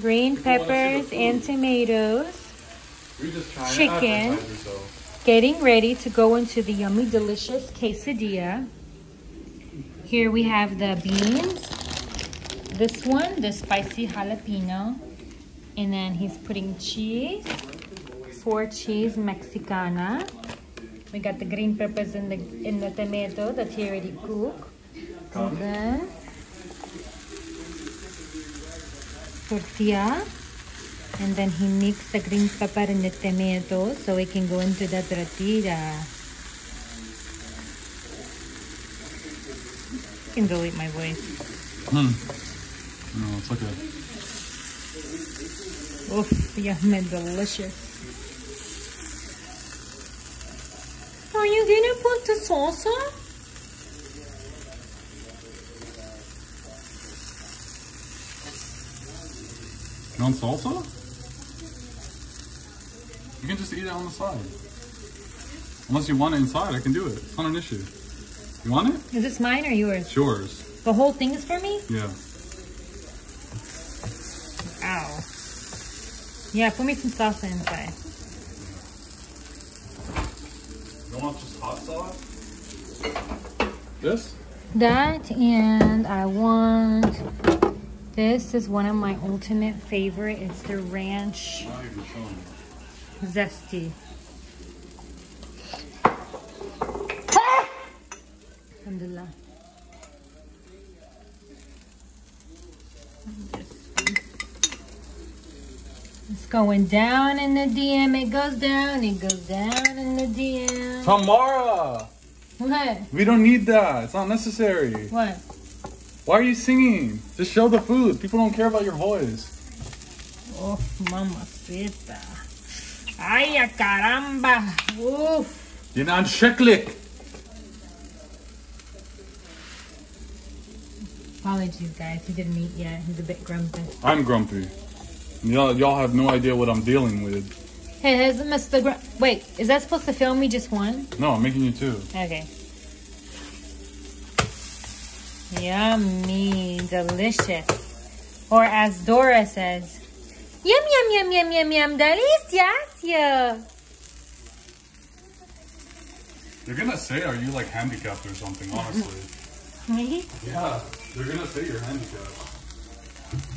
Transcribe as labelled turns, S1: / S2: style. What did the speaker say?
S1: green peppers and tomatoes.
S2: We just trying
S1: Chicken. Getting ready to go into the yummy, delicious quesadilla. Here we have the beans. This one, the spicy jalapeno. And then he's putting cheese. Four cheese Mexicana. We got the green peppers and the in the tomato that he already cooked. And then tortilla. And then he mixed the green pepper and the tomato so it can go into the tortilla. You can delete my voice.
S2: Hmm. No, it's okay.
S1: Oof, yummy, delicious. Are you gonna put the salsa?
S2: Want salsa? You can just eat it on the side. Unless you want it inside, I can do it. It's not an issue. You want it?
S1: Is this mine or yours?
S2: It's yours.
S1: The whole thing is for me?
S2: Yeah.
S1: Ow. Yeah, put me some salsa inside.
S2: You want just hot sauce? This?
S1: That and I want this is one of my ultimate favorite. It's the ranch
S2: Not even showing you.
S1: zesty. Alhamdulillah. It's going down in the DM. It goes down. It goes down in the DM.
S2: Tamara!
S1: What?
S2: We don't need that. It's not necessary.
S1: What?
S2: Why are you singing? Just show the food. People don't care about your voice.
S1: Oh, mamacita. Ay, caramba. Oof.
S2: You're not sheklik.
S1: Apologies, guys. He didn't eat yet. He's a bit grumpy.
S2: I'm grumpy. Y'all, y'all have no idea what I'm dealing with.
S1: Hey, here's Mr. Gr- Wait, is that supposed to film me just one?
S2: No, I'm making you two.
S1: Okay. Yummy, delicious. Or as Dora says, yum, yum, yum, yum, yum, yum, delicioso.
S2: They're gonna say, are you like handicapped or something, honestly.
S1: Me?
S2: yeah, they're gonna say you're handicapped.